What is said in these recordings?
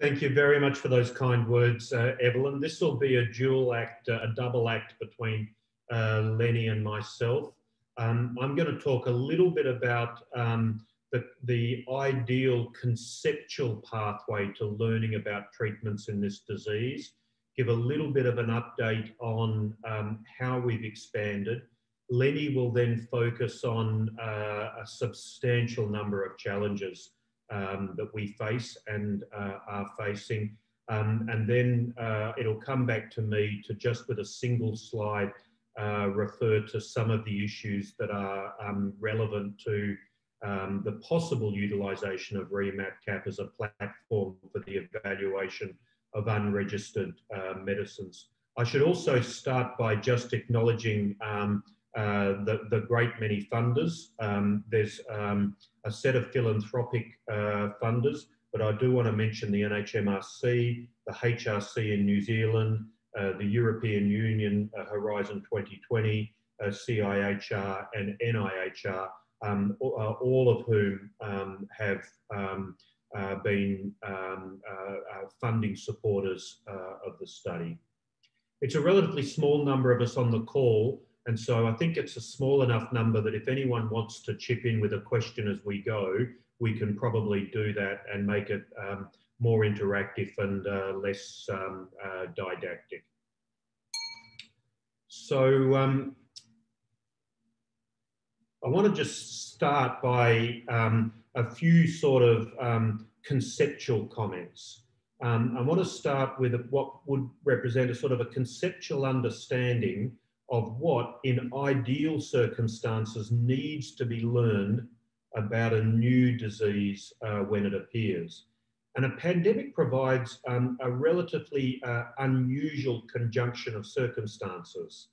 Thank you very much for those kind words, uh, Evelyn. This will be a dual act, uh, a double act between uh, Lennie and myself. Um, I'm going to talk a little bit about um, the, the ideal conceptual pathway to learning about treatments in this disease, give a little bit of an update on um, how we've expanded. Lennie will then focus on uh, a substantial number of challenges um, that we face and uh, are facing. Um, and then uh, it'll come back to me to just with a single slide uh, refer to some of the issues that are um, relevant to um, the possible utilisation of REMAP-CAP as a platform for the evaluation of unregistered uh, medicines. I should also start by just acknowledging um, uh, the, the great many funders. Um, there's um, a set of philanthropic uh, funders, but I do want to mention the NHMRC, the HRC in New Zealand, uh, the European Union uh, Horizon 2020, uh, CIHR and NIHR, um, all of whom um, have um, been um, funding supporters of the study. It's a relatively small number of us on the call, and so I think it's a small enough number that if anyone wants to chip in with a question as we go, we can probably do that and make it um, more interactive and uh, less um, uh, didactic. So um, I want to just start by um, a few sort of um, conceptual comments. Um, I want to start with what would represent a sort of a conceptual understanding of what, in ideal circumstances, needs to be learned about a new disease uh, when it appears. And a pandemic provides um, a relatively uh, unusual conjunction of circumstances.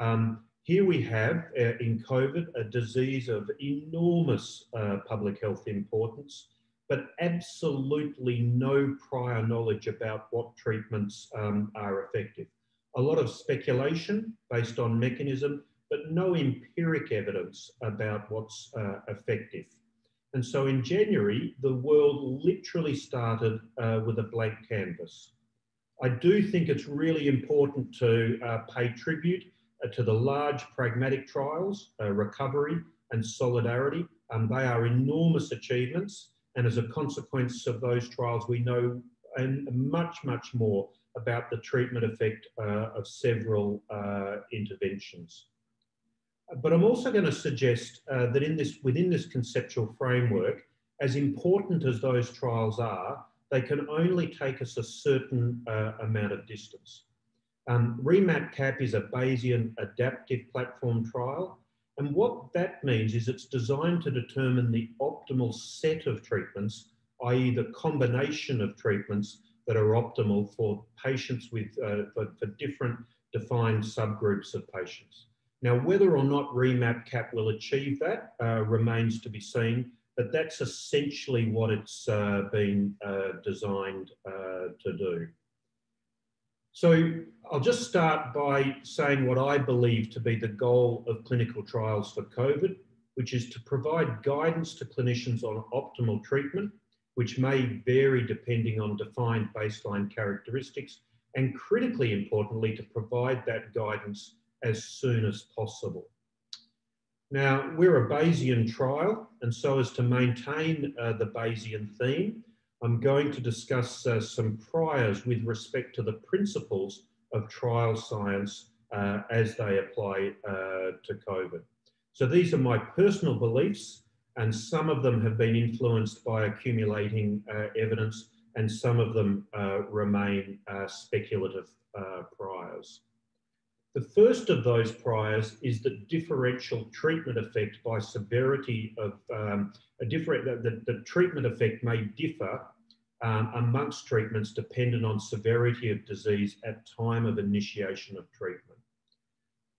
Um, here we have uh, in COVID a disease of enormous uh, public health importance, but absolutely no prior knowledge about what treatments um, are effective a lot of speculation based on mechanism, but no empiric evidence about what's uh, effective. And so in January, the world literally started uh, with a blank canvas. I do think it's really important to uh, pay tribute uh, to the large pragmatic trials, uh, recovery and solidarity. Um, they are enormous achievements. And as a consequence of those trials, we know and much, much more about the treatment effect uh, of several uh, interventions. But I'm also going to suggest uh, that in this, within this conceptual framework, as important as those trials are, they can only take us a certain uh, amount of distance. Um, REMAP-CAP is a Bayesian adaptive platform trial. And what that means is it's designed to determine the optimal set of treatments, i.e. the combination of treatments that are optimal for patients with, uh, for, for different defined subgroups of patients. Now, whether or not REMAP-CAP will achieve that uh, remains to be seen, but that's essentially what it's uh, been uh, designed uh, to do. So I'll just start by saying what I believe to be the goal of clinical trials for COVID, which is to provide guidance to clinicians on optimal treatment which may vary depending on defined baseline characteristics, and critically importantly, to provide that guidance as soon as possible. Now, we're a Bayesian trial, and so as to maintain uh, the Bayesian theme, I'm going to discuss uh, some priors with respect to the principles of trial science uh, as they apply uh, to COVID. So these are my personal beliefs and some of them have been influenced by accumulating uh, evidence, and some of them uh, remain uh, speculative uh, priors. The first of those priors is the differential treatment effect by severity of um, a different, the, the, treatment effect may differ um, amongst treatments dependent on severity of disease at time of initiation of treatment.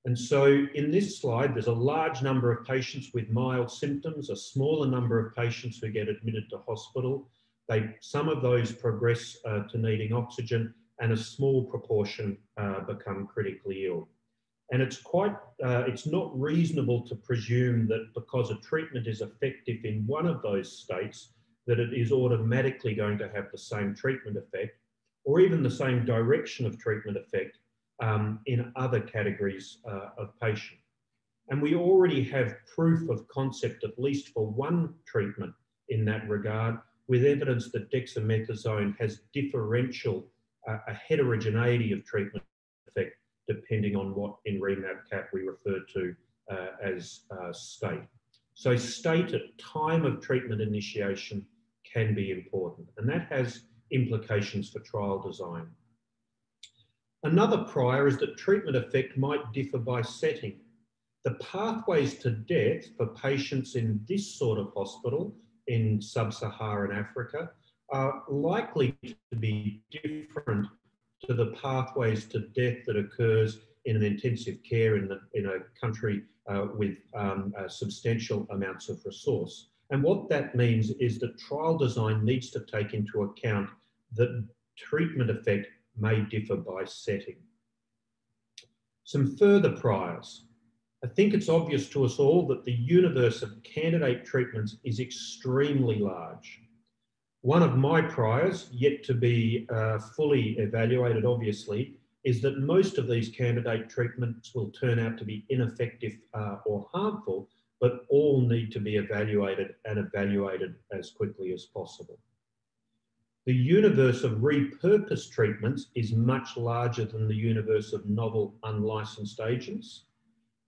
And so in this slide, there's a large number of patients with mild symptoms, a smaller number of patients who get admitted to hospital. They, some of those progress uh, to needing oxygen and a small proportion uh, become critically ill. And it's quite, uh, it's not reasonable to presume that because a treatment is effective in one of those states, that it is automatically going to have the same treatment effect or even the same direction of treatment effect um, in other categories uh, of patient. And we already have proof of concept, at least for one treatment in that regard, with evidence that dexamethasone has differential, uh, a heterogeneity of treatment effect, depending on what in REMAP-CAP we refer to uh, as uh, state. So state at time of treatment initiation can be important, and that has implications for trial design. Another prior is that treatment effect might differ by setting. The pathways to death for patients in this sort of hospital in sub-Saharan Africa are likely to be different to the pathways to death that occurs in an intensive care in, the, in a country uh, with um, uh, substantial amounts of resource. And what that means is that trial design needs to take into account that treatment effect may differ by setting. Some further priors. I think it's obvious to us all that the universe of candidate treatments is extremely large. One of my priors, yet to be uh, fully evaluated, obviously, is that most of these candidate treatments will turn out to be ineffective uh, or harmful, but all need to be evaluated and evaluated as quickly as possible. The universe of repurposed treatments is much larger than the universe of novel unlicensed agents.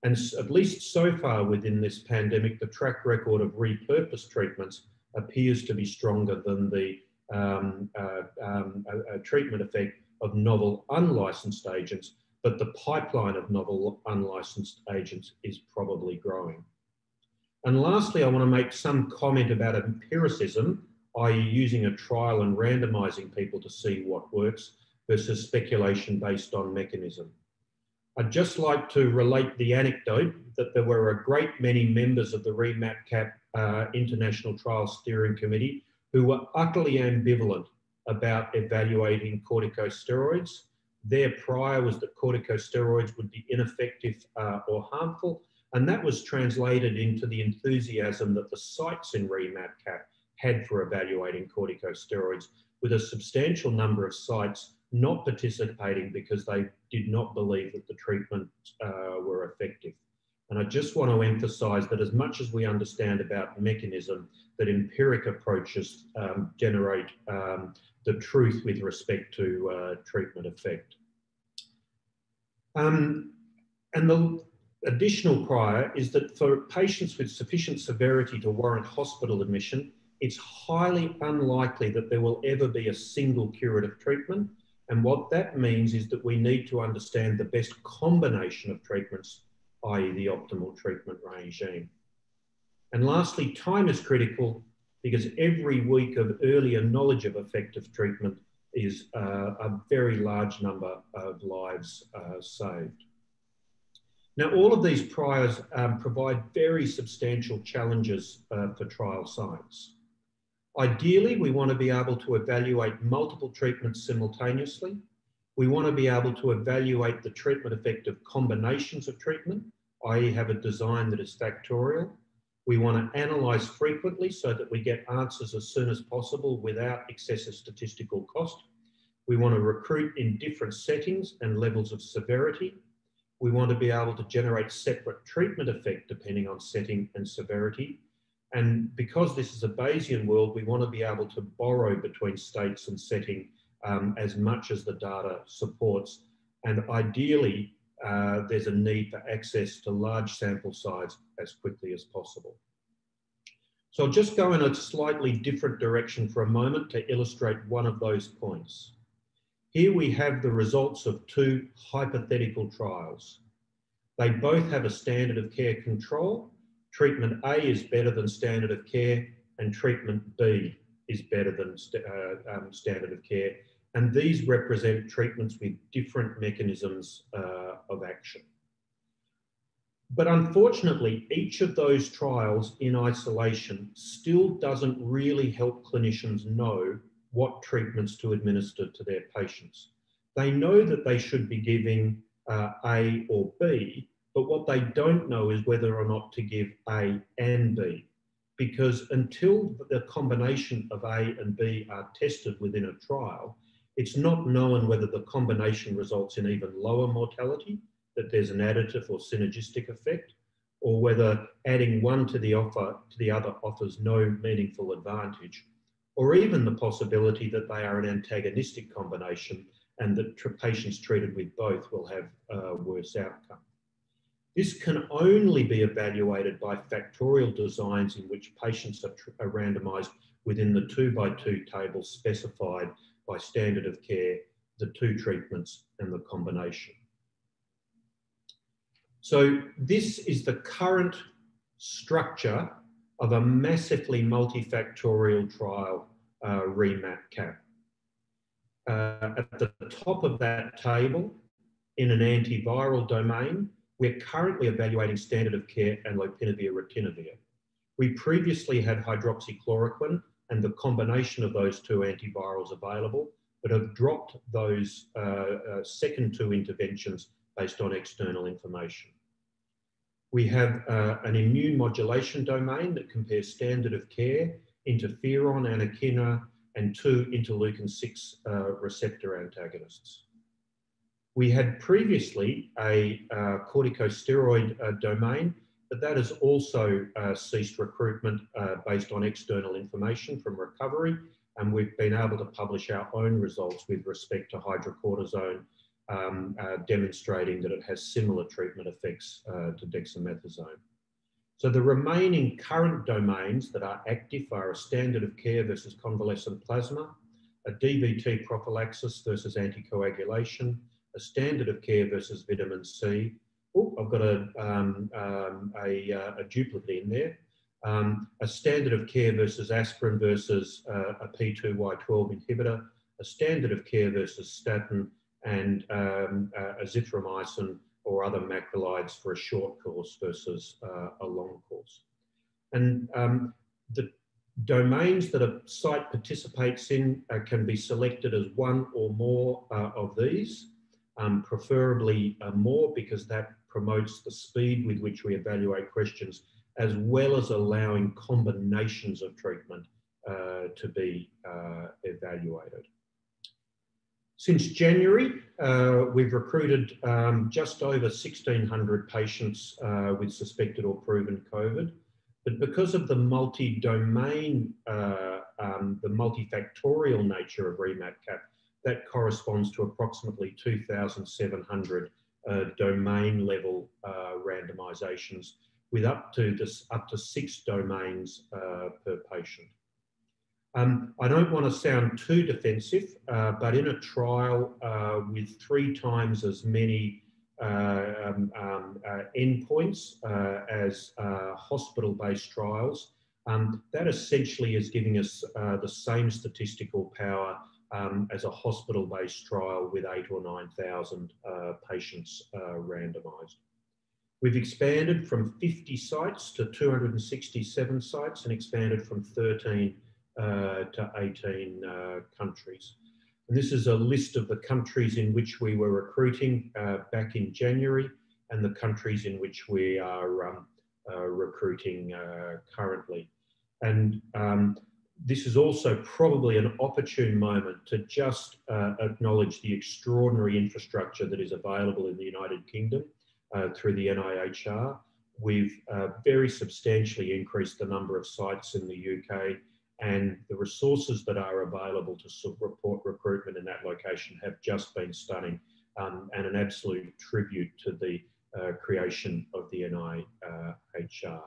And at least so far within this pandemic, the track record of repurposed treatments appears to be stronger than the um, uh, um, treatment effect of novel unlicensed agents, but the pipeline of novel unlicensed agents is probably growing. And lastly, I want to make some comment about empiricism i.e. using a trial and randomizing people to see what works versus speculation based on mechanism. I'd just like to relate the anecdote that there were a great many members of the REMAP-CAP uh, International Trial Steering Committee who were utterly ambivalent about evaluating corticosteroids. Their prior was that corticosteroids would be ineffective uh, or harmful, and that was translated into the enthusiasm that the sites in REMAP-CAP had for evaluating corticosteroids, with a substantial number of sites not participating because they did not believe that the treatment uh, were effective. And I just want to emphasize that as much as we understand about mechanism, that empiric approaches um, generate um, the truth with respect to uh, treatment effect. Um, and the additional prior is that for patients with sufficient severity to warrant hospital admission, it's highly unlikely that there will ever be a single curative treatment. And what that means is that we need to understand the best combination of treatments, i.e. the optimal treatment regime. And lastly, time is critical because every week of earlier knowledge of effective treatment is uh, a very large number of lives uh, saved. Now, all of these priors um, provide very substantial challenges uh, for trial science. Ideally, we want to be able to evaluate multiple treatments simultaneously. We want to be able to evaluate the treatment effect of combinations of treatment, i.e. have a design that is factorial. We want to analyse frequently so that we get answers as soon as possible without excessive statistical cost. We want to recruit in different settings and levels of severity. We want to be able to generate separate treatment effect depending on setting and severity. And because this is a Bayesian world, we want to be able to borrow between states and setting um, as much as the data supports. And ideally, uh, there's a need for access to large sample size as quickly as possible. So I'll just go in a slightly different direction for a moment to illustrate one of those points. Here we have the results of two hypothetical trials. They both have a standard of care control treatment A is better than standard of care and treatment B is better than st uh, um, standard of care. And these represent treatments with different mechanisms uh, of action. But unfortunately, each of those trials in isolation still doesn't really help clinicians know what treatments to administer to their patients. They know that they should be giving uh, A or B, but what they don't know is whether or not to give A and B. because until the combination of A and B are tested within a trial, it's not known whether the combination results in even lower mortality, that there's an additive or synergistic effect, or whether adding one to the offer to the other offers no meaningful advantage, or even the possibility that they are an antagonistic combination and that patients treated with both will have a worse outcome. This can only be evaluated by factorial designs in which patients are, are randomized within the two by two tables specified by standard of care, the two treatments and the combination. So this is the current structure of a massively multifactorial trial uh, REMAP CAP. Uh, at the top of that table, in an antiviral domain, we're currently evaluating standard of care and lopinavir ritonavir. We previously had hydroxychloroquine and the combination of those two antivirals available, but have dropped those uh, uh, second two interventions based on external information. We have uh, an immune modulation domain that compares standard of care, interferon, anakinra, and two interleukin 6 uh, receptor antagonists. We had previously a uh, corticosteroid uh, domain, but that has also uh, ceased recruitment uh, based on external information from recovery. And we've been able to publish our own results with respect to hydrocortisone, um, uh, demonstrating that it has similar treatment effects uh, to dexamethasone. So the remaining current domains that are active are a standard of care versus convalescent plasma, a DVT prophylaxis versus anticoagulation, a standard of care versus vitamin C. Oh, I've got a, um, um, a, uh, a, duplicate in there. Um, a standard of care versus aspirin versus uh, a P2Y12 inhibitor, a standard of care versus statin, and um, uh, azithromycin or other macrolides for a short course versus uh, a long course. And um, the domains that a site participates in uh, can be selected as one or more uh, of these um, preferably uh, more because that promotes the speed with which we evaluate questions, as well as allowing combinations of treatment uh, to be uh, evaluated. Since January, uh, we've recruited um, just over 1,600 patients uh, with suspected or proven COVID. But because of the multi-domain, uh, um, the multifactorial nature of REMAP-CAP, that corresponds to approximately 2,700 uh, domain level uh, randomizations with up to this, up to six domains uh, per patient. Um, I don't want to sound too defensive, uh, but in a trial uh, with three times as many uh, um, um, endpoints as hospital-based trials, um, that essentially is giving us the same statistical power um, as a hospital-based trial with eight or 9,000 uh, patients uh, randomised. We've expanded from 50 sites to 267 sites and expanded from 13 uh, to 18 uh, countries. And this is a list of the countries in which we were recruiting uh, back in January and the countries in which we are um, uh, recruiting currently. And um, this is also probably an opportune moment to just uh, acknowledge the extraordinary infrastructure that is available in the United Kingdom uh, through the NIHR. We've uh, very substantially increased the number of sites in the UK and the resources that are available to support recruitment in that location have just been stunning um, and an absolute tribute to the uh, creation of the NIHR.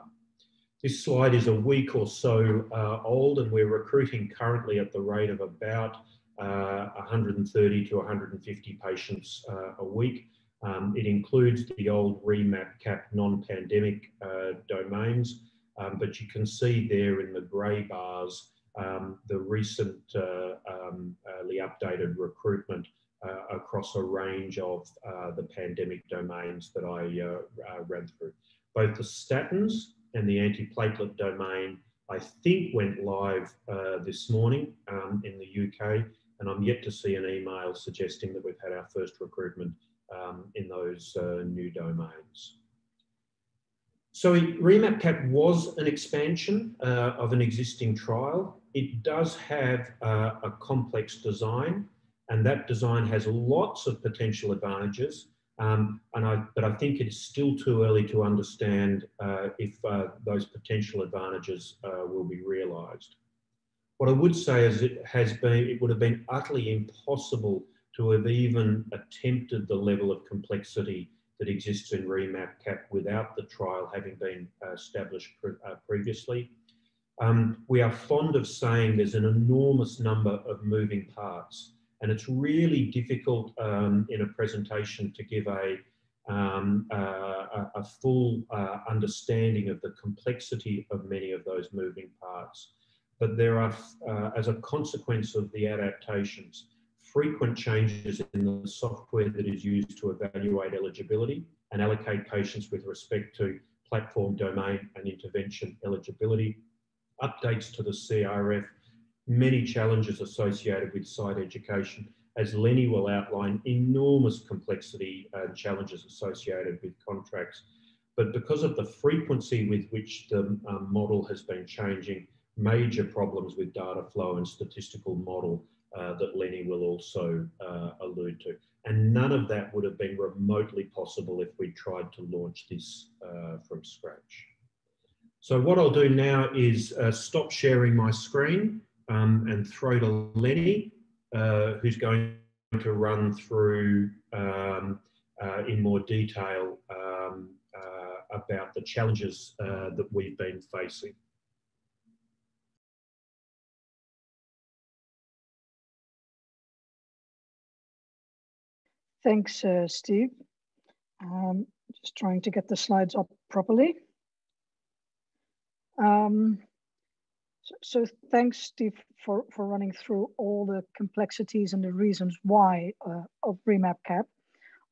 This slide is a week or so uh, old and we're recruiting currently at the rate of about uh, 130 to 150 patients uh, a week. Um, it includes the old REMAP CAP non-pandemic uh, domains, um, but you can see there in the grey bars um, the recently uh, um, updated recruitment uh, across a range of the pandemic domains that I ran through. Both the statins and the antiplatelet domain, I think went live uh, this morning um, in the UK, and I'm yet to see an email suggesting that we've had our first recruitment um, in those uh, new domains. So REMAP-CAP was an expansion uh, of an existing trial. It does have uh, a complex design and that design has lots of potential advantages. Um, and I, but I think it's still too early to understand uh, if uh, those potential advantages uh, will be realised. What I would say is it has been, it would have been utterly impossible to have even attempted the level of complexity that exists in REMAP-CAP without the trial having been uh, established pre uh, previously. Um, we are fond of saying there's an enormous number of moving parts and it's really difficult um, in a presentation to give a, um, a, full uh, understanding of the complexity of many of those moving parts. But there are, uh, as a consequence of the adaptations, frequent changes in the software that is used to evaluate eligibility and allocate patients with respect to platform domain and intervention eligibility, updates to the CRF, many challenges associated with site education. As Lennie will outline, enormous complexity and challenges associated with contracts. But because of the frequency with which the um, model has been changing, major problems with data flow and statistical model uh, that Lennie will also uh, allude to. And none of that would have been remotely possible if we tried to launch this uh, from scratch. So what I'll do now is uh, stop sharing my screen um, and throw to Lennie, uh, who's going to run through um, uh, in more detail um, uh, about the challenges uh, that we've been facing. Thanks, uh, Steve. Um, just trying to get the slides up properly. Um, so, thanks, Steve, for, for running through all the complexities and the reasons why uh, of REMAP-CAP.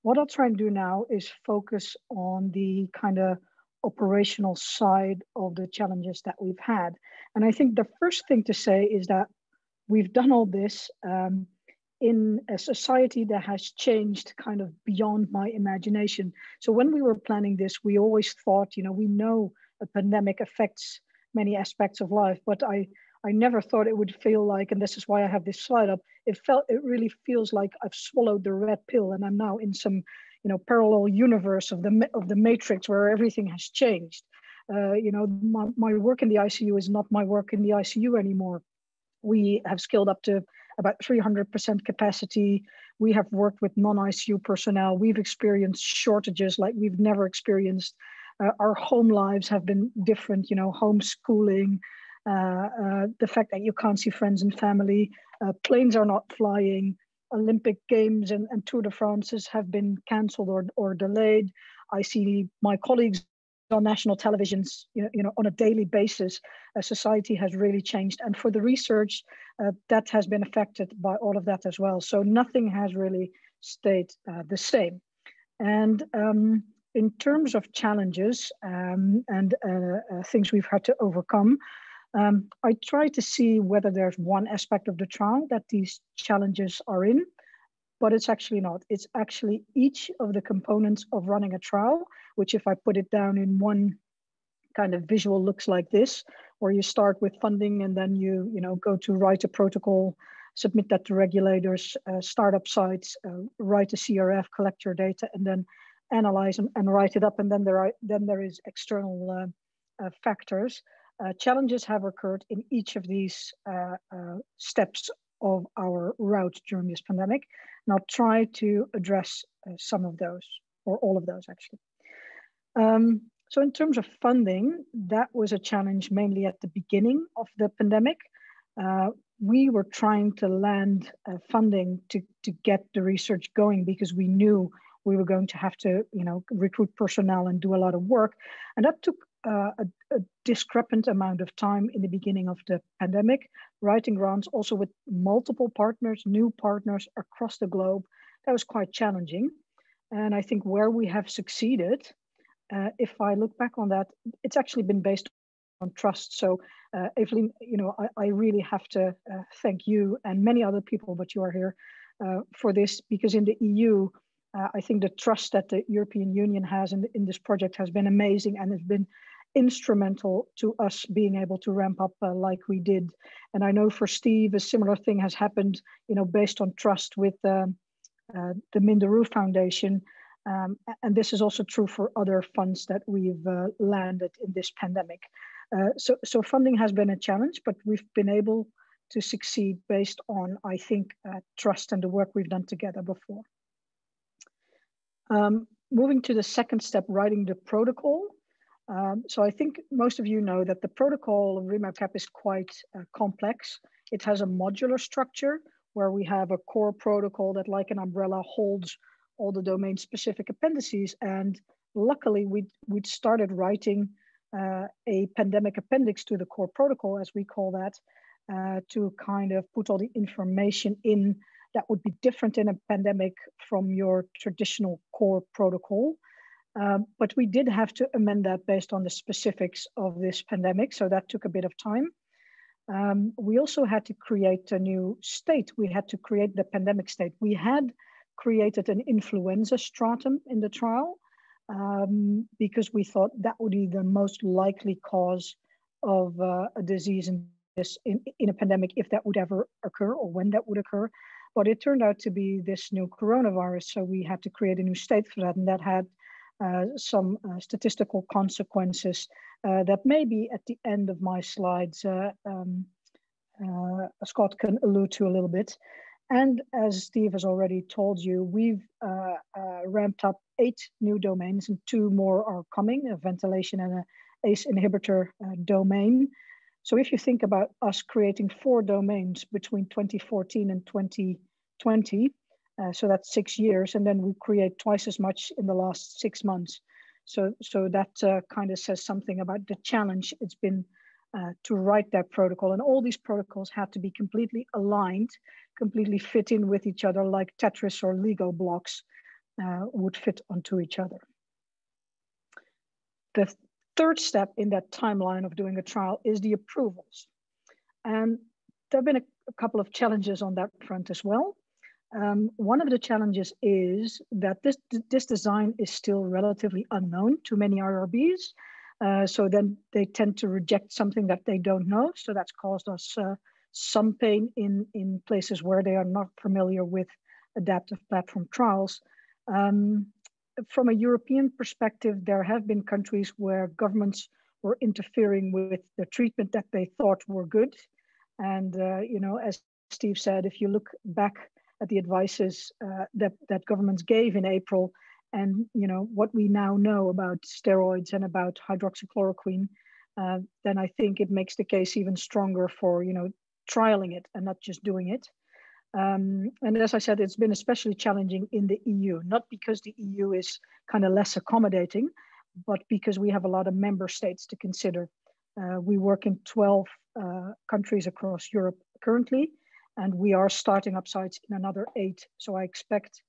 What I'll try and do now is focus on the kind of operational side of the challenges that we've had. And I think the first thing to say is that we've done all this um, in a society that has changed kind of beyond my imagination. So when we were planning this, we always thought, you know, we know a pandemic affects many aspects of life, but I, I never thought it would feel like, and this is why I have this slide up, it felt, it really feels like I've swallowed the red pill and I'm now in some, you know, parallel universe of the, of the matrix where everything has changed. Uh, you know, my, my work in the ICU is not my work in the ICU anymore. We have scaled up to about 300% capacity. We have worked with non-ICU personnel. We've experienced shortages like we've never experienced uh, our home lives have been different, you know, homeschooling, uh, uh, the fact that you can't see friends and family, uh, planes are not flying, Olympic Games and, and Tour de France's have been cancelled or, or delayed. I see my colleagues on national televisions, you know, you know, on a daily basis, uh, society has really changed. And for the research, uh, that has been affected by all of that as well. So nothing has really stayed uh, the same. And um, in terms of challenges um, and uh, uh, things we've had to overcome, um, I try to see whether there's one aspect of the trial that these challenges are in, but it's actually not. It's actually each of the components of running a trial, which if I put it down in one kind of visual looks like this, where you start with funding and then you, you know, go to write a protocol, submit that to regulators, uh, startup sites, uh, write a CRF, collect your data, and then analyze and, and, write it up. And then there are then there is external uh, uh, factors. Uh, challenges have occurred in each of these uh, uh, steps of our route during this pandemic. And I'll try to address uh, some of those, or all of those actually. Um, so in terms of funding, that was a challenge mainly at the beginning of the pandemic. we were trying to land funding to, to get the research going because we knew we were going to have to, you know, recruit personnel and do a lot of work. And that took uh, a, a, discrepant amount of time in the beginning of the pandemic, writing grants also with multiple partners, new partners across the globe. That was quite challenging. And I think where we have succeeded, uh, if I look back on that, it's actually been based on trust. So, uh, Evelyn, you know, I, I really have to uh, thank you and many other people, but you are here uh, for this because in the EU, Uh, I think the trust that the European Union has in, in this project has been amazing and has been instrumental to us being able to ramp up uh, like we did. And I know for Steve, a similar thing has happened, you know, based on trust with uh, uh, the Minderoo Foundation. Um, and this is also true for other funds that we've uh, landed in this pandemic. Uh, so, so funding has been a challenge, but we've been able to succeed based on, I think, uh, trust and the work we've done together before. Um, moving to the second step, writing the protocol. Um, so I think most of you know that the protocol of REMAP-CAP is quite uh, complex. It has a modular structure where we have a core protocol that like an umbrella holds all the domain specific appendices. And luckily we we'd started writing uh, a pandemic appendix to the core protocol, as we call that, uh, to kind of put all the information in that would be different in a pandemic from your traditional core protocol. Um, but we did have to amend that based on the specifics of this pandemic, so that took a bit of time. Um, we also had to create a new state. We had to create the pandemic state. We had created an influenza stratum in the trial um, because we thought that would be the most likely cause of uh, a disease in this in, in a pandemic if that would ever occur or when that would occur. But it turned out to be this new coronavirus, so we had to create a new state for that, and that had uh, some uh, statistical consequences uh, that maybe at the end of my slides uh, um, uh, Scott can allude to a little bit. And as Steve has already told you, we've uh, ramped up eight new domains and two more are coming, a ventilation and a ACE inhibitor domain. So if you think about us creating four domains between 2014 and 2020, uh, so that's six years, and then we create twice as much in the last six months. So, so that uh, kind of says something about the challenge it's been uh, to write that protocol. And all these protocols have to be completely aligned, completely fit in with each other, like Tetris or Lego blocks uh, would fit onto each other. The third step in that timeline of doing a trial is the approvals. And there have been a, a couple of challenges on that front as well. Um, one of the challenges is that this, this design is still relatively unknown to many IRBs. Uh, so then they tend to reject something that they don't know. So that's caused us uh, some pain in, in places where they are not familiar with adaptive platform trials. Um, from a European perspective, there have been countries where governments were interfering with the treatment that they thought were good. And, uh, you know, as Steve said, if you look back at the advices uh, that, that governments gave in April and, you know, what we now know about steroids and about hydroxychloroquine, uh, then I think it makes the case even stronger for, you know, trialing it and not just doing it. Um, and as I said, it's been especially challenging in the EU, not because the EU is kind of less accommodating, but because we have a lot of member states to consider. Uh, we work in 12 uh, countries across Europe currently, and we are starting up sites in another eight. So I expect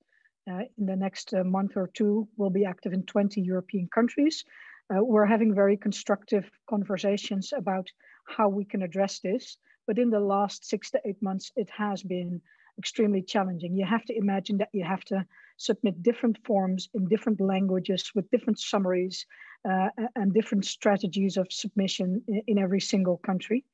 uh, in the next uh, month or two, we'll be active in 20 European countries. Uh, we're having very constructive conversations about how we can address this. But in the last six to eight months, it has been extremely challenging. You have to imagine that you have to submit different forms in different languages with different summaries uh, and different strategies of submission in, in every single country.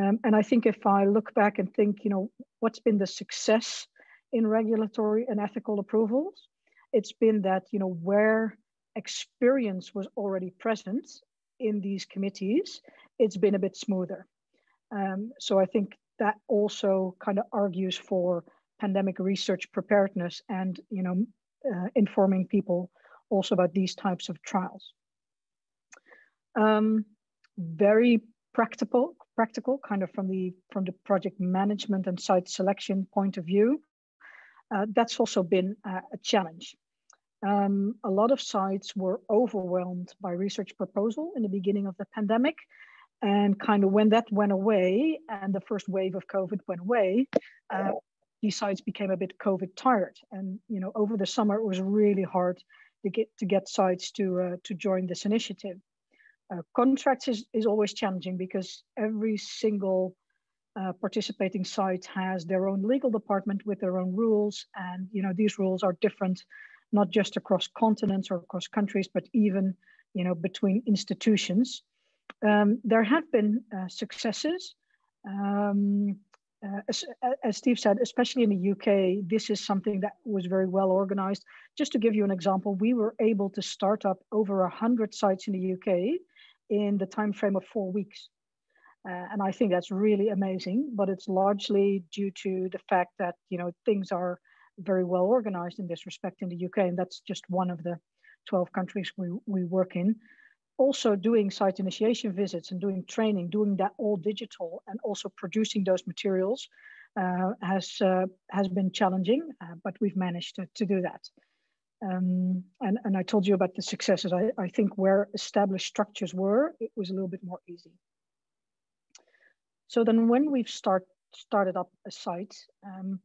Um, and I think if I look back and think, you know, what's been the success in regulatory and ethical approvals, it's been that, you know, where experience was already present in these committees, it's been a bit smoother. Um, so I think that also kind of argues for pandemic research preparedness and you know uh, informing people also about these types of trials. Um, very practical, practical, kind of from the from the project management and site selection point of view. Uh, that's also been uh, a challenge. Um, a lot of sites were overwhelmed by research proposal in the beginning of the pandemic, and kind of when that went away and the first wave of COVID went away, uh, these sites became a bit COVID tired. And you know, over the summer it was really hard to get to get sites to uh, to join this initiative. Uh, contracts is, is always challenging because every single uh, participating site has their own legal department with their own rules, and you know these rules are different not just across continents or across countries, but even you know between institutions. Um, there have been uh, successes. Um, uh, as, as, Steve said, especially in the UK, this is something that was very well organized. Just to give you an example, we were able to start up over 100 sites in the UK in the time frame of four weeks. Uh, and I think that's really amazing, but it's largely due to the fact that, you know, things are very well organized in this respect in the UK. And that's just one of the 12 countries we, we work in also doing site initiation visits and doing training, doing that all digital and also producing those materials uh, has, uh, has been challenging, uh, but we've managed to, to do that. Um, and, and I told you about the successes. I, I think where established structures were, it was a little bit more easy. So then when we've start, started up a site, um,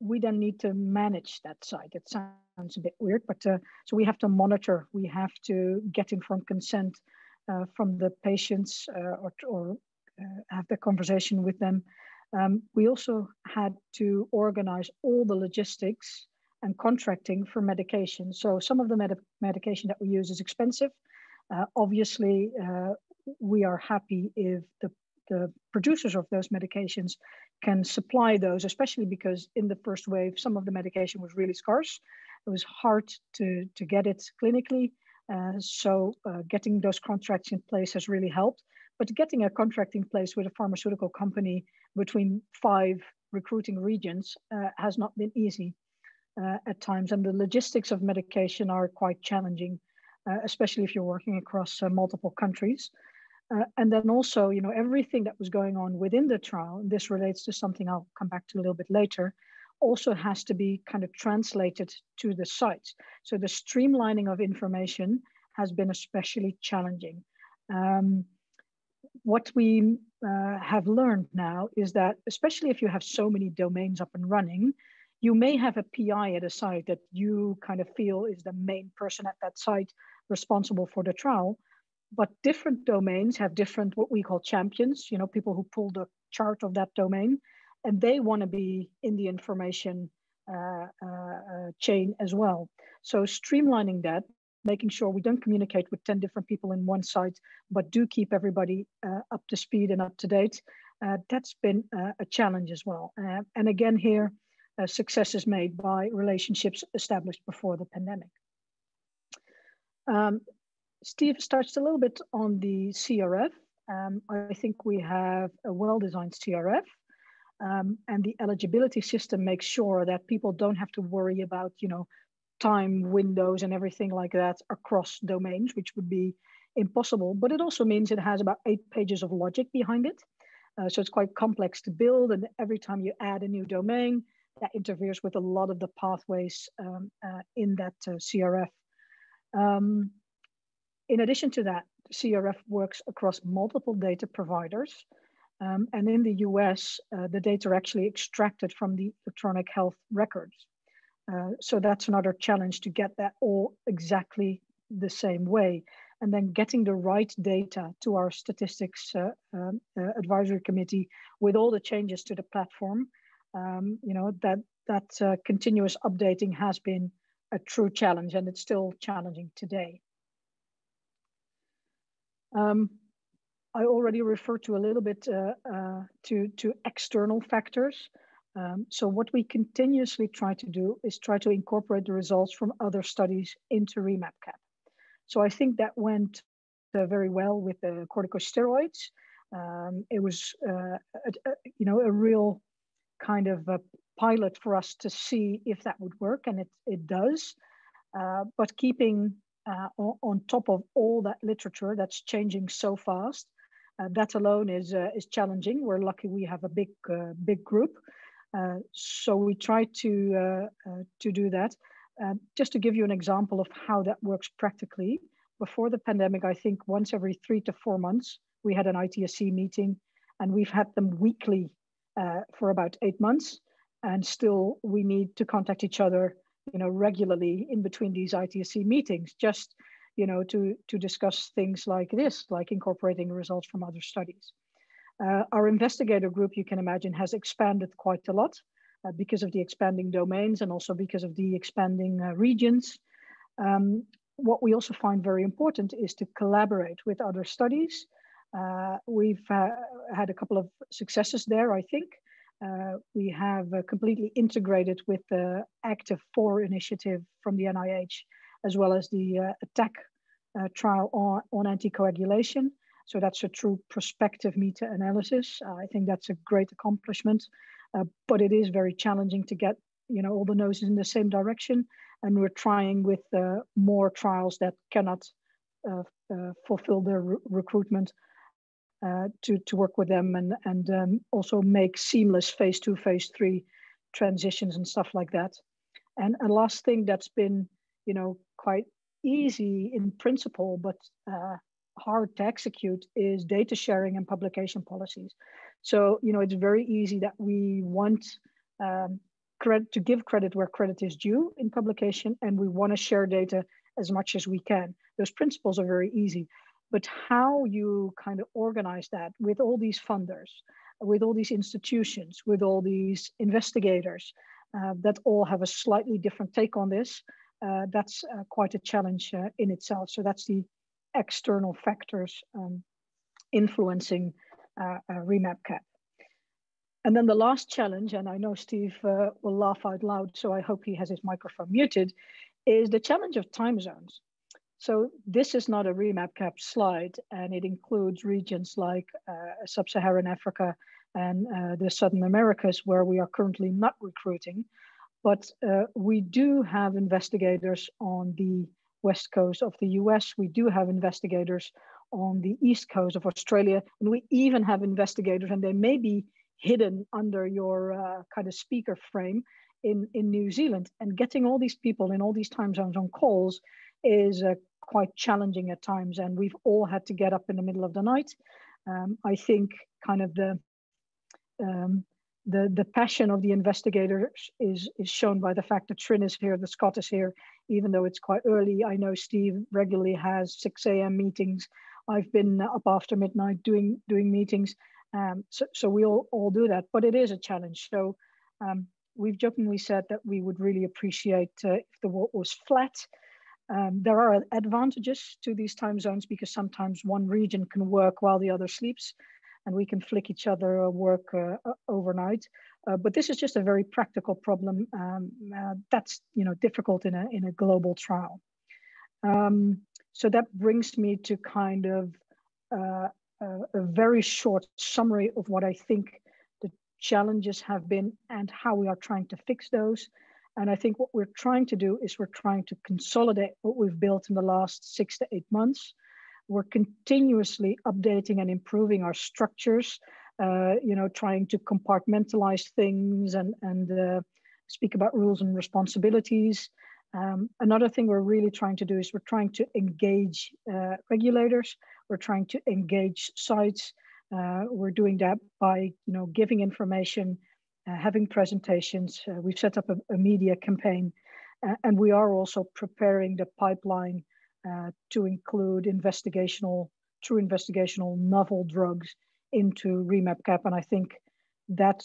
we then need to manage that site. It sounds a bit weird, but uh, so we have to monitor, we have to get informed consent uh, from the patients uh, or, or uh, have the conversation with them. Um, we also had to organize all the logistics and contracting for medication. So some of the med medication that we use is expensive. Uh, obviously, uh, we are happy if the the producers of those medications can supply those, especially because in the first wave, some of the medication was really scarce. It was hard to, to get it clinically. Uh, so uh, getting those contracts in place has really helped. But getting a contract in place with a pharmaceutical company between five recruiting regions uh, has not been easy uh, at times. And the logistics of medication are quite challenging, uh, especially if you're working across uh, multiple countries. Uh, and then also, you know, everything that was going on within the trial, and this relates to something I'll come back to a little bit later, also has to be kind of translated to the sites. So the streamlining of information has been especially challenging. Um, what we uh, have learned now is that, especially if you have so many domains up and running, you may have a PI at a site that you kind of feel is the main person at that site responsible for the trial but different domains have different what we call champions you know people who pull the chart of that domain and they want to be in the information uh, uh, uh, chain as well. So streamlining that making sure we don't communicate with 10 different people in one site but do keep everybody uh, up to speed and up to date uh, that's been uh, a challenge as well. And again here success is made by relationships established before the pandemic um, Steve touched a little bit on the CRF. Um, I think we have a well-designed CRF um, and the eligibility system makes sure that people don't have to worry about, you know, time windows and everything like that across domains, which would be impossible. But it also means it has about eight pages of logic behind it. Uh, so it's quite complex to build. And every time you add a new domain, that interferes with a lot of the pathways um, uh, in that uh, CRF. Um, in addition to that, CRF works across multiple data providers. Um, and in the US, uh, the data are actually extracted from the electronic health records. Uh, so that's another challenge to get that all exactly the same way. And then getting the right data to our statistics uh, um, uh advisory committee with all the changes to the platform. Um, you know, that, that uh, continuous updating has been a true challenge and it's still challenging today. Um, I already referred to a little bit uh, uh, to, to external factors. Um, so what we continuously try to do is try to incorporate the results from other studies into REMAP-CAP. So I think that went uh, very well with the corticosteroids. Um, it was, uh, a, a, you know, a real kind of a pilot for us to see if that would work, and it, it does. Uh, but keeping uh, on, top of all that literature that's changing so fast. Uh, that alone is uh, is challenging. We're lucky we have a big uh, big group, uh, so we try to to do that. just to give you an example of how that works practically, before the pandemic, I think once every three to four months we had an ITSC meeting, and we've had them weekly for about eight months, and still we need to contact each other you know, regularly in between these ITSC meetings, just, you know, to, to discuss things like this, like incorporating results from other studies. Uh, our investigator group, you can imagine, has expanded quite a lot uh, because of the expanding domains and also because of the expanding uh, regions. Um, what we also find very important is to collaborate with other studies. Uh, we've uh, had a couple of successes there, I think. Uh, we have uh, completely integrated with the Active 4 initiative from the NIH, as well as the uh, ATTACC uh, trial on, on anticoagulation. So that's a true prospective meta-analysis. I think that's a great accomplishment, but it is very challenging to get you know all the noses in the same direction and we're trying with more trials that cannot fulfill their re recruitment uh, to, to work with them and, and um, also make seamless phase two, phase three transitions and stuff like that. And a last thing that's been, you know, quite easy in principle, but uh, hard to execute is data sharing and publication policies. So, you know, it's very easy that we want um, credit to give credit where credit is due in publication, and we want to share data as much as we can. Those principles are very easy, but how you kind of organize that with all these funders, with all these institutions, with all these investigators uh, that all have a slightly different take on this, uh, that's uh, quite a challenge uh, in itself. So that's the external factors um, influencing uh, REMAP-CAP. And then the last challenge, and I know Steve uh, will laugh out loud, so I hope he has his microphone muted, is the challenge of time zones. So this is not a REMAP-CAP slide, and it includes regions like uh, Sub-Saharan Africa and uh, the Southern Americas, where we are currently not recruiting. But uh, we do have investigators on the west coast of the US. We do have investigators on the east coast of Australia, and we even have investigators, and they may be hidden under your uh, kind of speaker frame in, in New Zealand. And getting all these people in all these time zones on calls is uh, quite challenging at times. And we've all had to get up in the middle of the night. Um, I think kind of the, um, the, the passion of the investigators is, is shown by the fact that Srin is here, the Scott is here, even though it's quite early. I know Steve regularly has 6 a.m. meetings. I've been up after midnight doing, doing meetings. Um, so, so we all, all do that, but it is a challenge. So um, we've jokingly said that we would really appreciate uh, if the world was flat. Um, there are advantages to these time zones because sometimes one region can work while the other sleeps and we can flick each other uh, work uh, overnight. Uh, but this is just a very practical problem um, uh, that's you know difficult in a, in a global trial. Um, so that brings me to kind of uh, a, a very short summary of what I think the challenges have been and how we are trying to fix those. And I think what we're trying to do is we're trying to consolidate what we've built in the last six to eight months. We're continuously updating and improving our structures, uh, you know, trying to compartmentalize things and, and uh, speak about rules and responsibilities. Um, another thing we're really trying to do is we're trying to engage uh, regulators. We're trying to engage sites. Uh, we're doing that by, you know, giving information, having presentations. Uh, we've set up a, a media campaign, uh, and we are also preparing the pipeline uh, to include investigational, true investigational novel drugs into REMAP-CAP. And I think that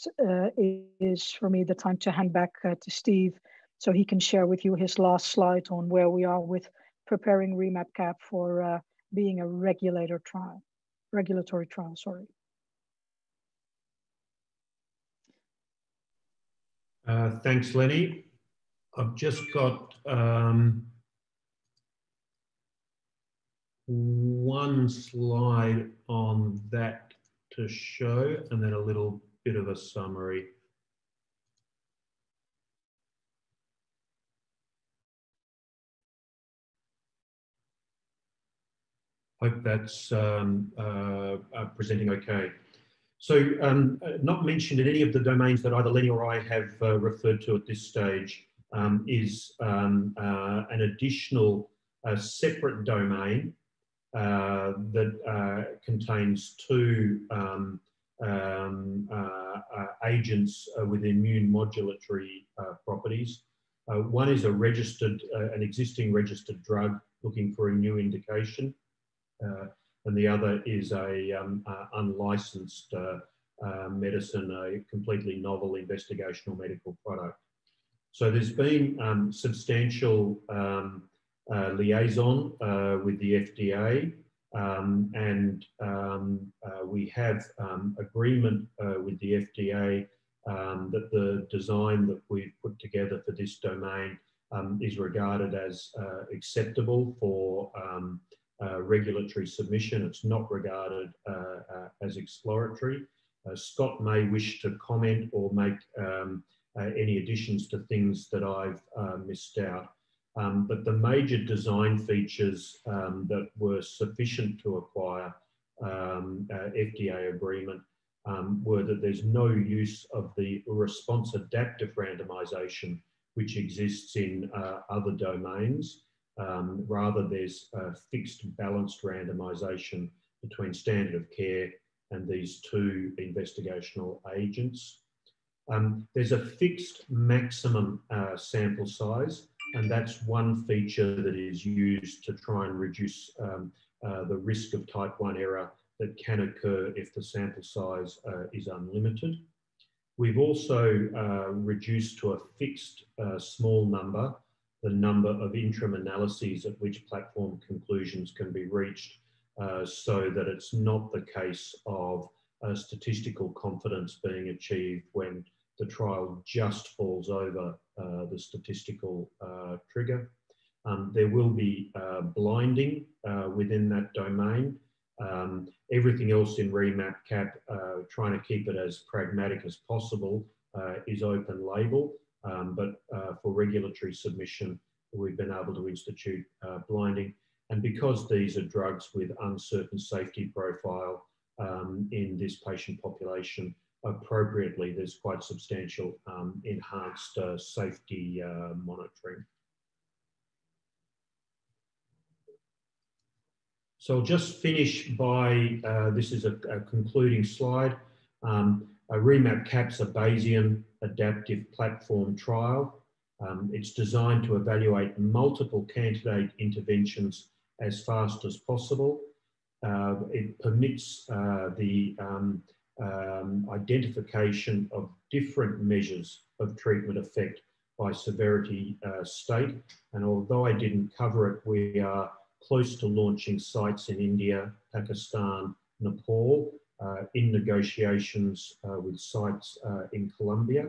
is for me the time to hand back to Steve so he can share with you his last slide on where we are with preparing REMAP-CAP for uh, being a regulator trial, regulatory trial, sorry. Uh, thanks, Lennie. I've just got um, one slide on that to show and then a little bit of a summary. Hope that's um, uh, uh, presenting okay. So um, uh, not mentioned in any of the domains that either Lennie or I have uh, referred to at this stage um, is um, uh, an additional uh, separate domain that contains two um, um, agents with immune modulatory properties. one is a registered, an existing registered drug looking for a new indication. And the other is a um, uh, unlicensed uh, medicine, a completely novel investigational medical product. So there's been um, substantial um, uh, liaison uh, with the FDA um, and um, uh, we have um, agreement with the FDA that the design that we've put together for this domain is regarded as acceptable for regulatory submission. It's not regarded uh, uh, as exploratory. Scott may wish to comment or make any additions to things that I've missed out. Um, but the major design features um, that were sufficient to acquire um, uh, FDA agreement um, were that there's no use of the response adaptive randomization which exists in uh, other domains. Um, rather, there's a fixed balanced randomization between standard of care and these two investigational agents. Um, there's a fixed maximum uh, sample size and that's one feature that is used to try and reduce um, uh, the risk of type 1 error that can occur if the sample size uh, is unlimited. We've also uh, reduced to a fixed uh, small number the number of interim analyses at which platform conclusions can be reached uh, so that it's not the case of statistical confidence being achieved when the trial just falls over uh, the statistical uh, trigger. Um, there will be uh, blinding within that domain. Um, everything else in Remap Cap, trying to keep it as pragmatic as possible, is open label. Um, but for regulatory submission, we've been able to institute blinding. And because these are drugs with uncertain safety profile um, in this patient population, appropriately, there's quite substantial um, enhanced uh, safety uh, monitoring. So I'll just finish by, uh, this is a, a concluding slide. Um, a REMAP CAPS a Bayesian adaptive platform trial. Um, it's designed to evaluate multiple candidate interventions as fast as possible. Uh, it permits uh, the um, um, identification of different measures of treatment effect by severity uh, state. And although I didn't cover it, we are close to launching sites in India, Pakistan, Nepal, in negotiations uh, with sites uh, in Colombia.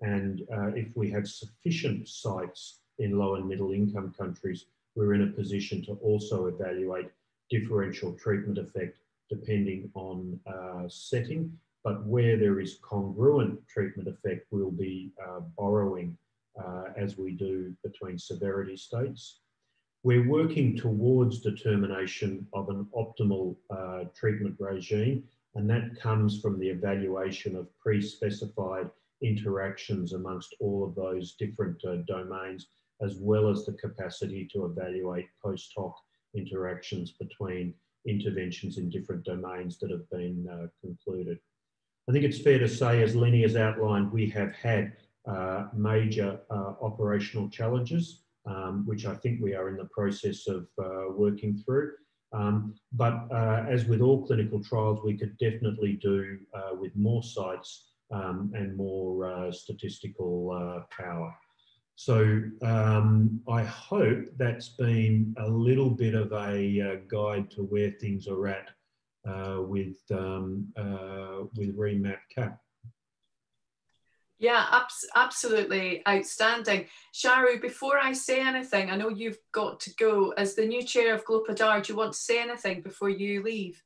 And uh, if we have sufficient sites in low and middle income countries, we're in a position to also evaluate differential treatment effect depending on uh, setting, but where there is congruent treatment effect, we'll be uh, borrowing uh, as we do between severity states. We're working towards determination of an optimal uh, treatment regime, and that comes from the evaluation of pre-specified interactions amongst all of those different uh, domains, as well as the capacity to evaluate post hoc interactions between interventions in different domains that have been uh, concluded. I think it's fair to say, as Lennie has outlined, we have had uh, major uh, operational challenges, um, which I think we are in the process of uh, working through. Um, but uh, as with all clinical trials, we could definitely do uh, with more sites um, and more statistical power. So um, I hope that's been a little bit of a uh, guide to where things are at uh, with um, uh, with Remap Cap. Yeah, abs absolutely outstanding. Charu, before I say anything, I know you've got to go. As the new chair of GloPID-R, do you want to say anything before you leave?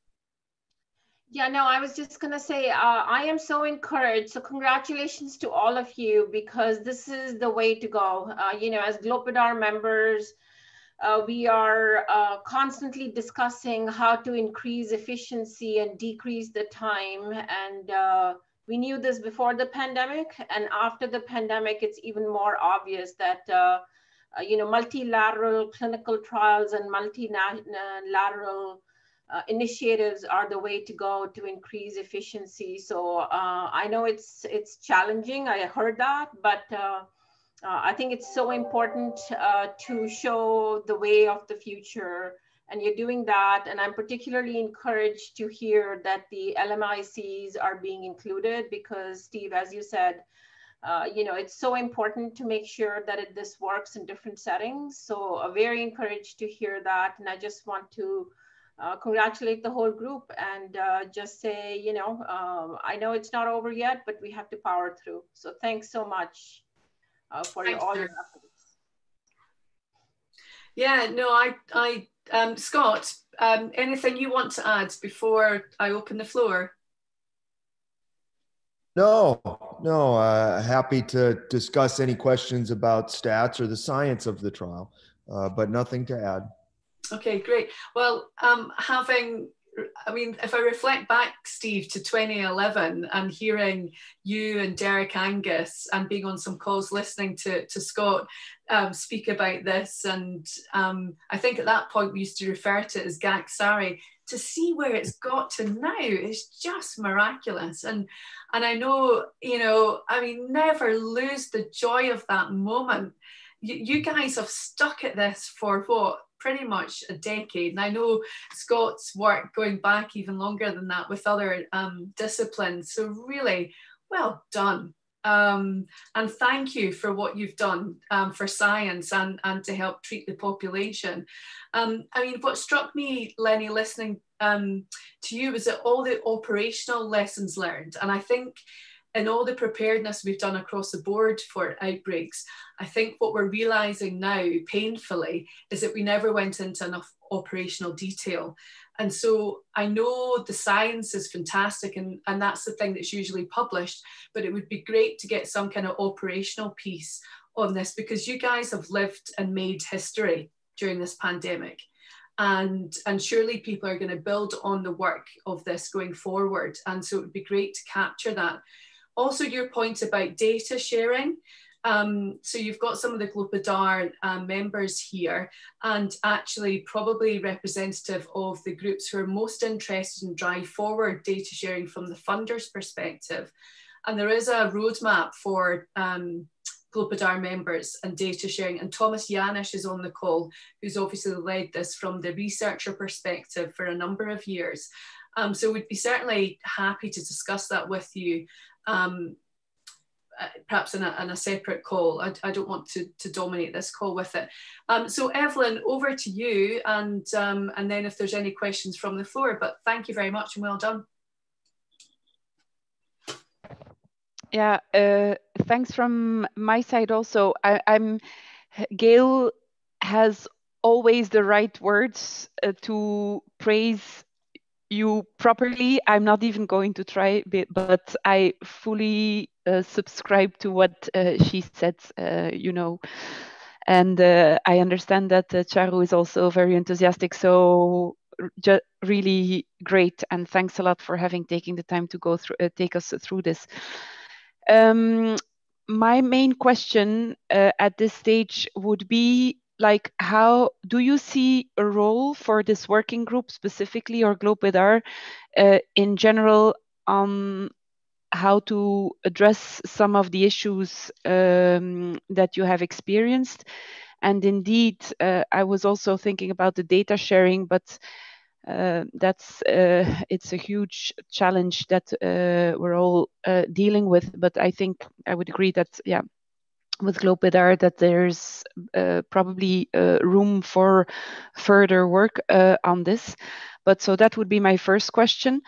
Yeah, no, I was just going to say, uh, I am so encouraged. So, congratulations to all of you because this is the way to go. Uh, you know, as GloPID-R members, uh, we are uh, constantly discussing how to increase efficiency and decrease the time. And uh, we knew this before the pandemic. And after the pandemic, it's even more obvious that. Uh, you know, multilateral clinical trials and multilateral uh, initiatives are the way to go to increase efficiency. So uh, I know it's it's challenging. I heard that, but uh, uh I think it's so important uh, to show the way of the future. And you're doing that. And I'm particularly encouraged to hear that the LMICs are being included because, Steve, as you said, uh, you know, it's so important to make sure that it, this works in different settings. So uh, very encouraged to hear that. And I just want to uh, congratulate the whole group and uh, just say, you know, um, I know it's not over yet, but we have to power through. So thanks so much uh, for your, all your efforts. Yeah, no, I, I, um, Scott, um, anything you want to add before I open the floor? No, no. Uh, happy to discuss any questions about stats or the science of the trial, uh, but nothing to add. Okay, great. Well, um, having I mean, if I reflect back, Steve, to 2011 and hearing you and Derek Angus and being on some calls listening to, to Scott um, speak about this, and um, I think at that point we used to refer to it as GAC to see where it's got to now is just miraculous. And and I know, you know, I mean, never lose the joy of that moment. You, you guys have stuck at this for what pretty much a decade. And I know Scott's work going back even longer than that with other um, disciplines. So really, well done. Um, and thank you for what you've done um, for science and, and to help treat the population. Um, I mean, what struck me, Lennie, listening um, to you was that all the operational lessons learned. And I think in all the preparedness we've done across the board for outbreaks, I think what we're realizing now painfully is that we never went into enough operational detail. And so I know the science is fantastic, and, and that's the thing that's usually published, but it would be great to get some kind of operational piece on this because you guys have lived and made history during this pandemic. And, and surely people are going to build on the work of this going forward. And so it would be great to capture that. Also, your point about data sharing. Um, so you've got some of the GloPID-R um, members here and actually probably representative of the groups who are most interested in drive forward data sharing from the funders perspective. And there is a roadmap for um, members and data sharing. And Thomas Janisch is on the call, who's obviously led this from the researcher perspective for a number of years. Um, so we'd be certainly happy to discuss that with you um, uh, perhaps in a, in a, separate call. I, I, don't want to, to dominate this call with it. Um, so Evelyn, over to you, and um, and then if there's any questions from the floor. But thank you very much and well done. Yeah, uh, thanks from my side also. I, am Gail has always the right words uh, to praise you properly. I'm not even going to try, but I fully uh, subscribe to what uh, she said, uh, you know. And uh, I understand that uh, Charu is also very enthusiastic. So just really great. And thanks a lot for having taken the time to go through, uh, take us through this. Um, my main question at this stage would be like how do you see a role for this working group specifically or GloPID-R uh, in general on how to address some of the issues um, that you have experienced? And indeed uh, i was also thinking about the data sharing but uh, that's uh, it's a huge challenge that uh, we're all uh, dealing with. But i think i would agree that yeah with GloPID-R that there's uh, probably uh, room for further work uh, on this. But so that would be my first question.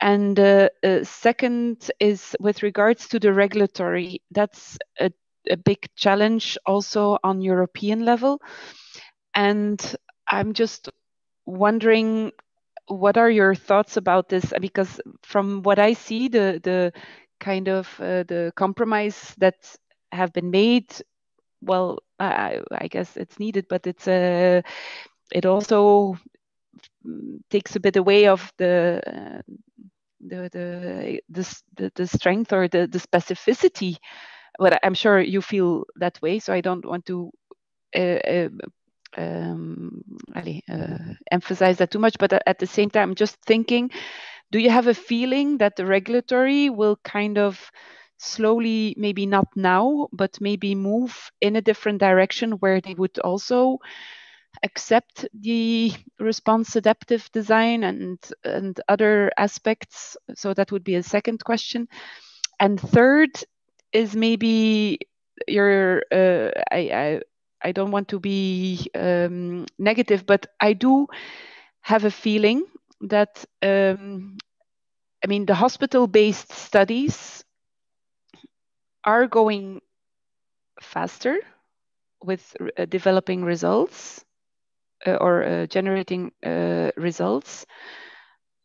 And uh, uh, second is with regards to the regulatory, that's a, a big challenge also on European level. And I'm just wondering what are your thoughts about this because from what i see the the kind of uh, the compromise that have been made well I, I guess it's needed but it's a it also takes a bit away of the uh, the, the, the the strength or the the specificity. But i'm sure you feel that way so i don't want to uh, uh, um, uh, emphasize that too much but at the same time just thinking do you have a feeling that the regulatory will kind of slowly, maybe not now, but maybe move in a different direction where they would also accept the response adaptive design and, and other aspects? So that would be a second question. And third, is maybe your uh, I, I I don't want to be um, negative, but I do have a feeling that um, I mean the hospital-based studies are going faster with uh, developing results uh, or uh, generating results.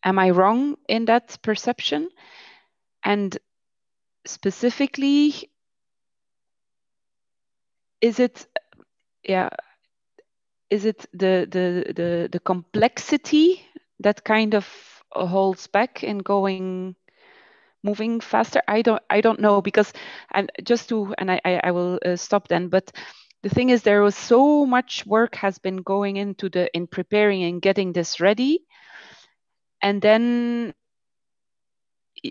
Am I wrong in that perception? And specifically, is it yeah is it the the the, the complexity that kind of holds back in going moving faster i don't i don't know because and just to and i i, will uh, stop then but the thing is there was so much work has been going into the in preparing and getting this ready and then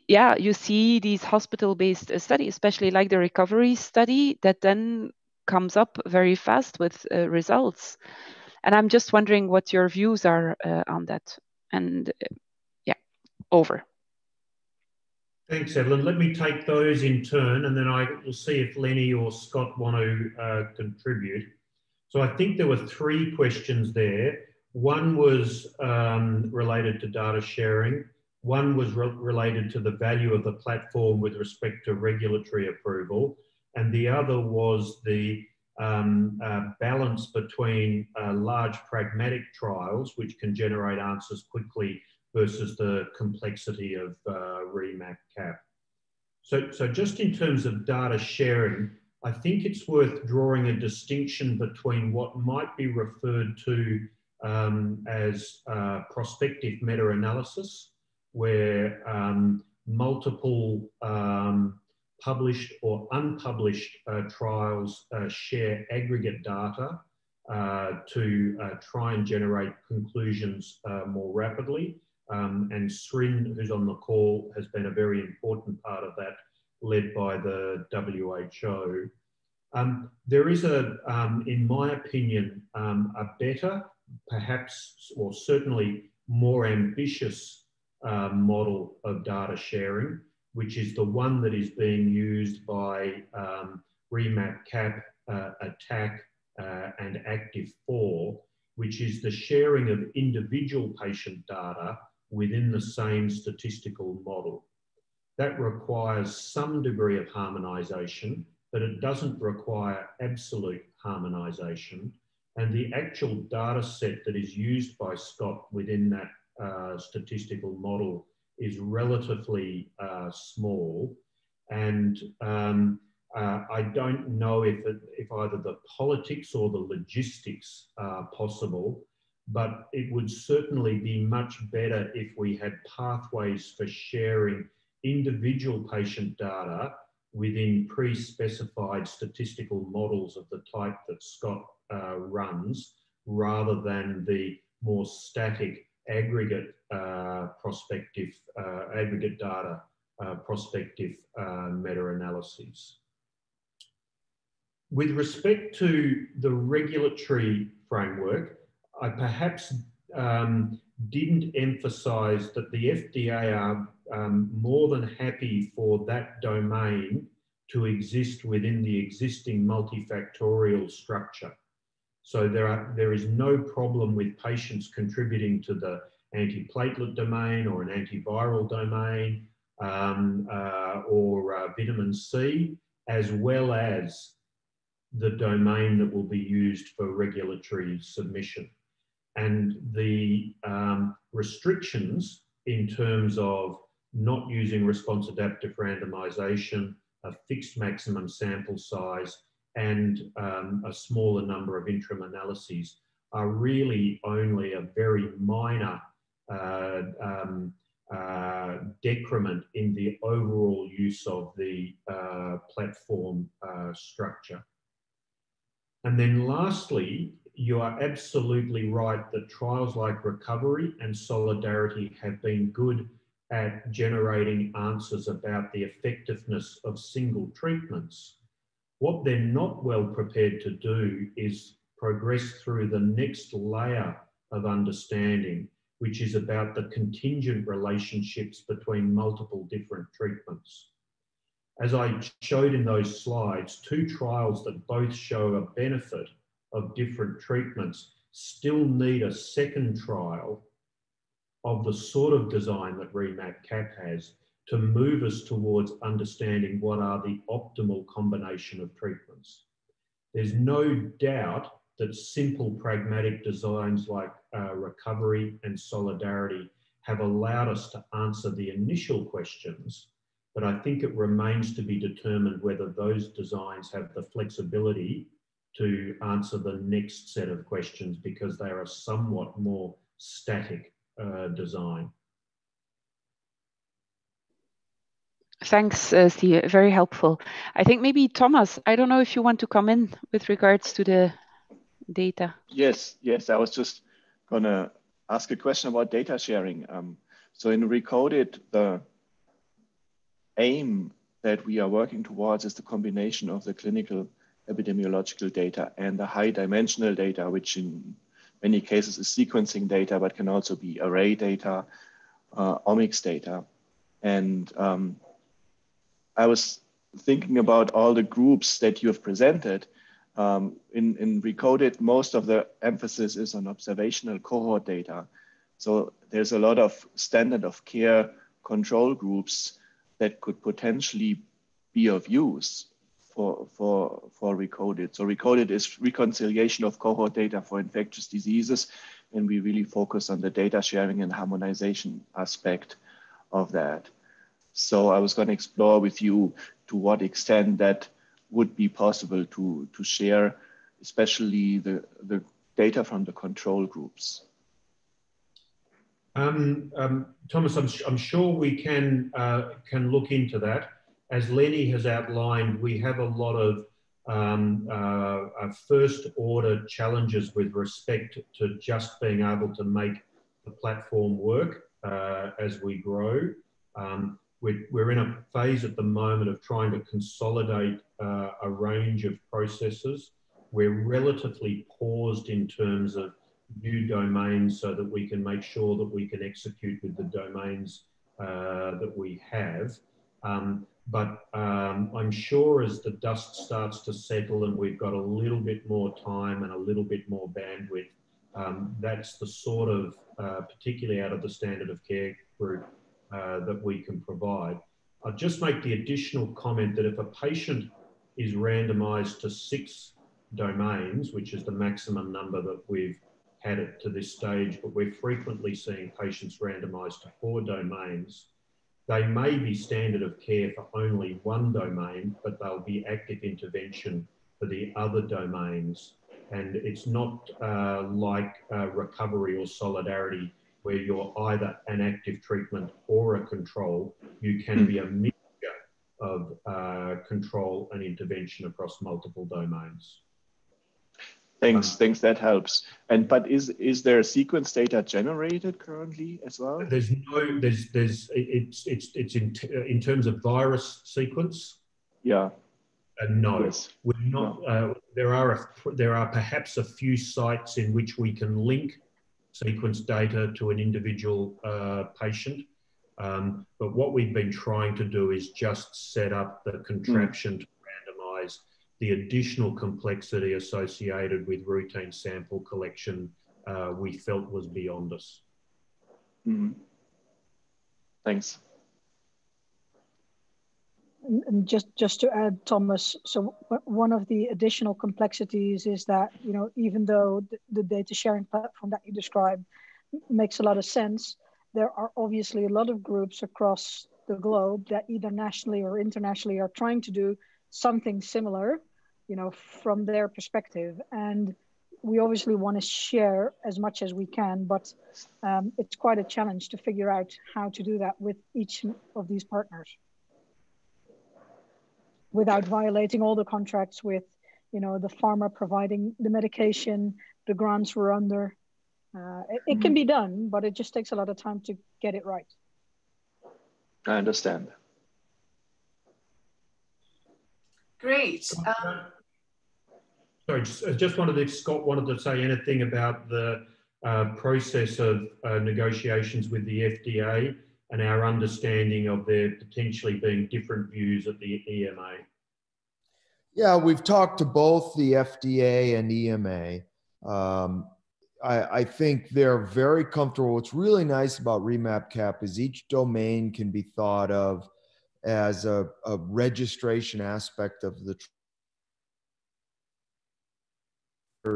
yeah you see these hospital based studies especially like the recovery study that then comes up very fast with uh, results. And I'm just wondering what your views are uh, on that. And uh, yeah, over. Thanks, Evelyn. Let me take those in turn, and then I will see if Lennie or Scott want to uh, contribute. So I think there were three questions there. One was um, related to data sharing. One was re related to the value of the platform with respect to regulatory approval and the other was the um, uh, balance between uh, large pragmatic trials, which can generate answers quickly, versus the complexity of uh, REMAP CAP. So, so just in terms of data sharing, I think it's worth drawing a distinction between what might be referred to um, as uh, prospective meta-analysis, where um, multiple um, published or unpublished uh, trials uh, share aggregate data uh, to uh, try and generate conclusions uh, more rapidly. Um, and Srin, who's on the call, has been a very important part of that, led by the WHO. Um, there is a, um, in my opinion, um, a better, perhaps, or certainly more ambitious uh, model of data sharing which is the one that is being used by um, REMAP CAP, uh, ATTACC, uh, and ACTIV-4, which is the sharing of individual patient data within the same statistical model. That requires some degree of harmonisation, but it doesn't require absolute harmonisation. And the actual data set that is used by Scott within that uh, statistical model is relatively uh, small. And um, uh, I don't know if, it, if either the politics or the logistics are possible, but it would certainly be much better if we had pathways for sharing individual patient data within pre-specified statistical models of the type that Scott uh, runs, rather than the more static aggregate uh, prospective, uh, aggregate data uh, prospective meta-analyses. With respect to the regulatory framework, I perhaps um, didn't emphasize that the FDA are um, more than happy for that domain to exist within the existing multifactorial structure. So there, are, there is no problem with patients contributing to the antiplatelet domain or an antiviral domain um, uh, or uh, vitamin C, as well as the domain that will be used for regulatory submission. And the um, restrictions in terms of not using response adaptive randomization, a fixed maximum sample size, and um, a smaller number of interim analyses are really only a very minor uh, um, uh, decrement in the overall use of the uh, platform uh, structure. And then lastly, you are absolutely right that trials like recovery and solidarity have been good at generating answers about the effectiveness of single treatments. What they're not well prepared to do is progress through the next layer of understanding, which is about the contingent relationships between multiple different treatments. as I showed in those slides, two trials that both show a benefit of different treatments still need a second trial of the sort of design that REMAP CAP has to move us towards understanding what are the optimal combination of treatments. There's no doubt that simple pragmatic designs like uh, recovery and solidarity have allowed us to answer the initial questions, but I think it remains to be determined whether those designs have the flexibility to answer the next set of questions because they are a somewhat more static uh, design. Thanks, uh, Steve. Very helpful. I think maybe Thomas, I don't know if you want to come in with regards to the data. Yes, yes. I was just going to ask a question about data sharing. Um, so in ReCoDID, the aim that we are working towards is the combination of the clinical epidemiological data and the high dimensional data, which in many cases is sequencing data, but can also be array data, uh, omics data. And um, I was thinking about all the groups that you have presented. Um, in, in ReCoDID, most of the emphasis is on observational cohort data. So there's a lot of standard of care control groups that could potentially be of use for, for, for ReCoDID. So ReCoDID is reconciliation of cohort data for infectious diseases, and we really focus on the data sharing and harmonization aspect of that. So I was going to explore with you to what extent that would be possible to, to share, especially the, the data from the control groups. Um, um, Thomas, I'm, I'm, sure we can, uh, can look into that as Lennie has outlined, we have a lot of um, uh, uh, first order challenges with respect to just being able to make the platform work uh, as we grow. Um, we're, in a phase at the moment of trying to consolidate uh, a range of processes. We're relatively paused in terms of new domains so that we can make sure that we can execute with the domains uh, that we have. Um, but um, I'm sure as the dust starts to settle and we've got a little bit more time and a little bit more bandwidth, um, that's the sort of, uh, particularly out of the standard of care group, uh, that we can provide. I'll just make the additional comment that if a patient is randomized to six domains, which is the maximum number that we've had it to this stage, but we're frequently seeing patients randomized to four domains, they may be standard of care for only one domain, but they'll be active intervention for the other domains. And it's not uh, like uh, recovery or solidarity where you're either an active treatment or a control. You can be a mixture of uh, control and intervention across multiple domains. Thanks, thanks. That helps. And but is is there sequence data generated currently as well? There's no. There's there's it's it's it's in in terms of virus sequence. Yeah. Uh, no, yes. we're not. No. Uh, there are a, there are perhaps a few sites in which we can link sequence data to an individual uh, patient. Um, but what we've been trying to do is just set up the contraption mm. To randomize the additional complexity associated with routine sample collection uh, we felt was beyond us. Mm. Thanks. And just just to add, Thomas, so one of the additional complexities is that you know even though the, the data sharing platform that you described makes a lot of sense, there are obviously a lot of groups across the globe that either nationally or internationally are trying to do something similar you know, from their perspective. And we obviously want to share as much as we can, but um, it's quite a challenge to figure out how to do that with each of these partners without violating all the contracts with, you know, the pharma providing the medication, the grants we're under. Uh, it, it can mm-hmm. be done, but it just takes a lot of time to get it right. I understand. Great. Um, Sorry, just, I just wanted if Scott wanted to say anything about the uh, process of uh, negotiations with the FDA. and our understanding of there potentially being different views at the EMA? Yeah, we've talked to both the FDA and EMA. Um, I, I, think they're very comfortable. What's really nice about REMAP-CAP is each domain can be thought of as a, a registration aspect of the or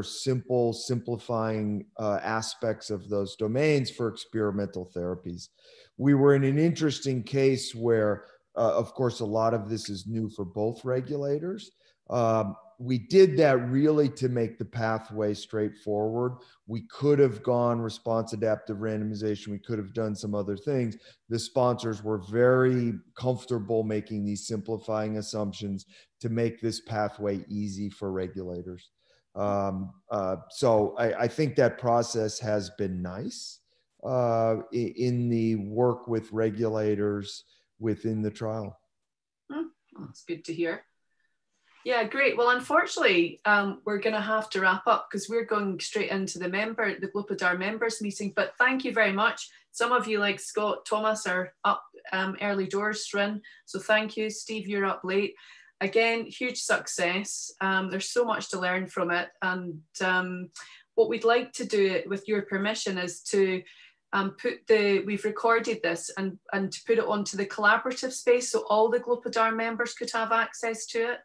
simple simplifying uh, aspects of those domains for experimental therapies. We were in an interesting case where, uh, of course, a lot of this is new for both regulators. Um, we did that really to make the pathway straightforward. We could have gone response adaptive randomization. We could have done some other things. The sponsors were very comfortable making these simplifying assumptions to make this pathway easy for regulators. Um, uh, so I, I, think that process has been nice uh, in the work with regulators within the trial. Hmm. That's good to hear. Yeah, great. Well, unfortunately, um, we're going to have to wrap up because we're going straight into the member, the GloPID-R members meeting. But thank you very much. Some of you, like Scott Thomas, are up um, early doors, Rin. So thank you. Steve, you're up late. Again, huge success. Um, there's so much to learn from it. And um, what we'd like to do, with your permission, is to um, put the, we've recorded this and, and to put it onto the collaborative space so all the GloPID-R members could have access to it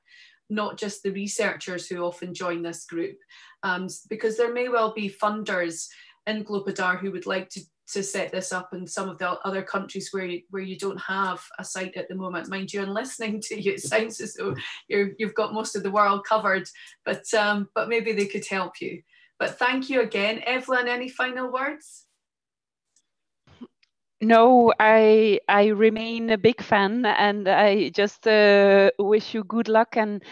not just the researchers who often join this group, um, because there may well be funders in GloPID-R who would like to, to set this up in some of the other countries where you, where you don't have a site at the moment. Mind you, and listening to you, it sounds as though you have got most of the world covered, but, um, but maybe they could help you. But thank you again. Evelyn, any final words? No, I I remain a big fan, and I just uh, wish you good luck and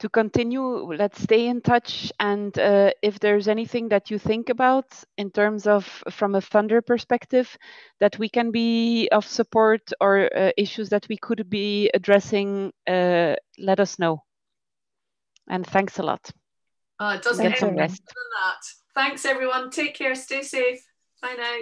to continue. Let's stay in touch, and uh, if there's anything that you think about in terms of from a funder perspective that we can be of support or uh, issues that we could be addressing, uh, let us know. And thanks a lot. Uh, it doesn't get some rest. Than that. Thanks, everyone. Take care. Stay safe. Bye now.